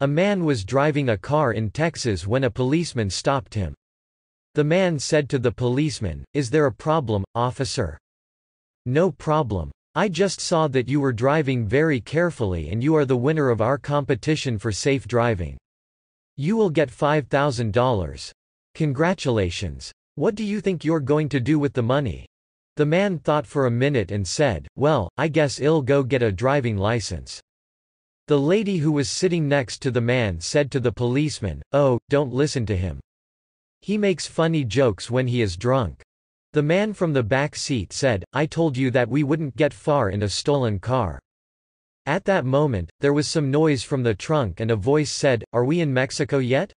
A man was driving a car in Texas when a policeman stopped him. The man said to the policeman, Is there a problem, officer? No problem. I just saw that you were driving very carefully and you are the winner of our competition for safe driving. You will get $5,000. Congratulations. What do you think you're going to do with the money? The man thought for a minute and said, Well, I guess I'll go get a driving license. The lady who was sitting next to the man said to the policeman, Oh, don't listen to him. He makes funny jokes when he is drunk. The man from the back seat said, I told you that we wouldn't get far in a stolen car. At that moment, there was some noise from the trunk and a voice said, Are we in Mexico yet?